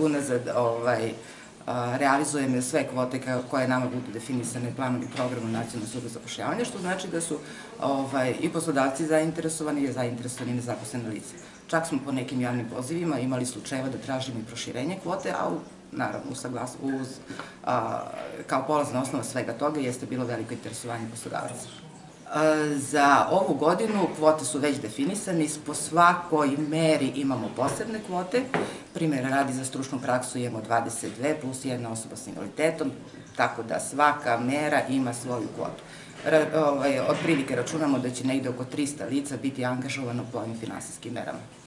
unazad ovaj, a, realizujemo sve kvote koje nama budu definisane planom i programom Nacionalnog suda zapošljavanja, što znači da su ovaj, i poslodavci zainteresovani i zainteresovani nezaposlene lice. Čak smo po nekim javnim pozivima imali slučajeva da tražimo i proširenje kvote, a u naravno, usaglas, uz, a, kao polazna osnova svega toga jeste bilo veliko interesovanje poslodavaca. Za ovu godinu kvote su već definisane, po svakoj meri imamo posebne kvote, primjera radi za stručnu praksu imamo 22 plus jedna osoba s invaliditetom, tako da svaka mera ima svoju kvotu. Ovaj, od prilike računamo da će negde oko 300 lica biti angažovano po ovim finansijskim merama.